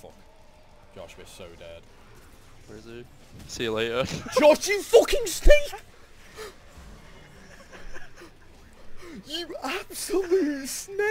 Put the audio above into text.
fuck. Josh, we're so dead. Where is he? See you later. Josh, you fucking snake! You absolute snake!